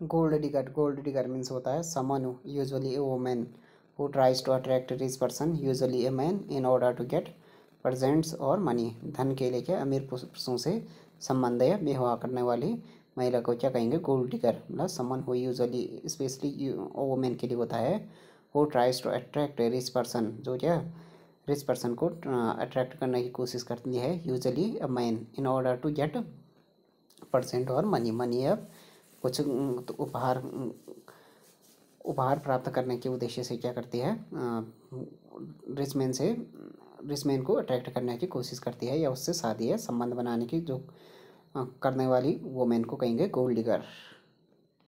Gold digger gold digger means होता है someone usually a women who tries to attract rich person usually a man in order to get presents और money धन के लेके अमीर पुरुषों से संबंध या विवाह करने वाली महिला को क्या कहेंगे? गोल्ड डिगर मतलब समन हो यूजुअली स्पेशली वोमेन के लिए होता है who tries to attract rich person जो क्या? रिच पर्सन को अट्रैक्ट करने की कोशिश करती है usually a man in order to get presents और मनी मनी अब कुछ तो उपहार उपहार प्राप्त करने के उद्देश्य से क्या करती है? रिचमैन से, रिचमैन को अट्रैक्ट करने की कोशिश करती है या उससे शादी है संबंध बनाने की जो करने वाली वोमेन को कहेंगे गोल्ड डिगर।